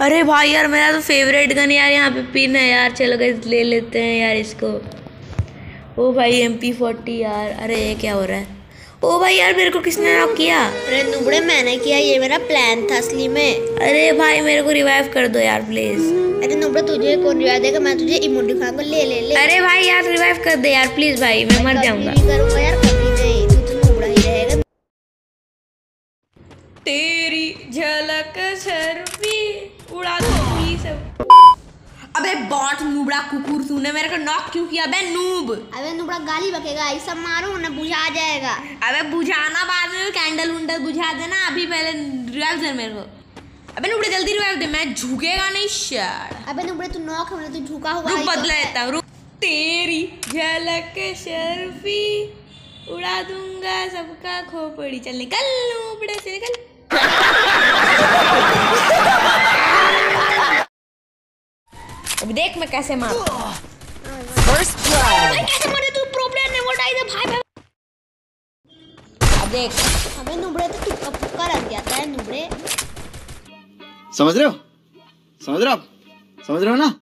अरे भाई यार मेरा तो फेवरेट गन यार यहाँ पे पिन है यार। चलो गए ले लेते हैं यार इसको। ओ भाई एम पी फोर्टी यार। अरे ये क्या हो रहा है? ओ भाई यार मेरे को किसने नॉक किया? अरे नुबड़े मैंने किया ये मेरा प्लान था असली में। अरे भाई मेरे को रिवाइव कर दो यार प्लीज़ अरे नुबड़े तुझे कौन रिवाज देगा? मैं तुझे इमोटी खाऊँगा ले ले ले। अरे भाई यार रिवाइव कर दे यार प्लीज़ भाई मैं मर जाऊँगा। करूँगा यार कभी नहीं। तू तो नुबड़ा ही रहेगा। तेरी झलक दूँगी सब अबे बॉट नुबड़ा कुकुर तूने मेरे को नॉक क्यों किया? बे नूब अबे नुबड़ा गाली बकेगा ऐसा मारो ना बुझा जाएगा। अबे बुझाना बाद में कैंडल उंडल बुझा देना अभी पहले रिवाइव दे मेरे को। अबे नुबड़े जल्दी रिवाइव दे मैं झुकेगा नहीं शार अबे नुबड़े तू नॉक है तू झुका हुआ रुक ही तो बदला। देता हूँ रुक। तेरी झलक शर्फी उड़ा दूँगा सबका खोपड़ी। चल निकल ऊपड़े से निकल। अभी देख मैं कैसे मार। फ़र्स्ट भाई कैसे मारे तू? प्रो प्लेयर ने वोट आई द भाई भाई अब देख अबे नुबड़े तो तुक्का पुक्का लग जाता है नुबड़े समझ रहे हो? समझ रहे हो आप? समझ रहे हो ना?